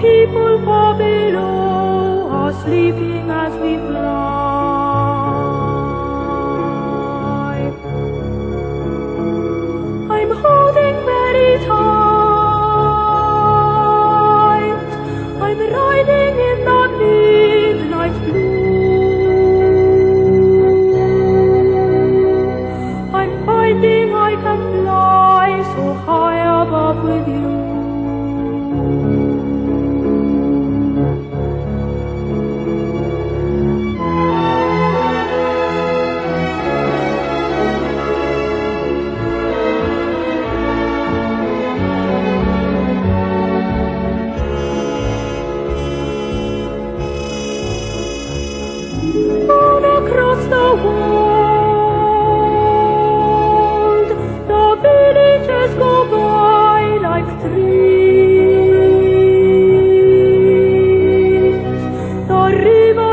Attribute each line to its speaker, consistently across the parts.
Speaker 1: people far below are sleeping as we fly. I'm holding very tight. I'm riding in the midnight blue. I'm finding I can fly so high above with you.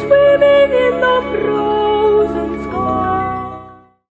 Speaker 1: swimming in the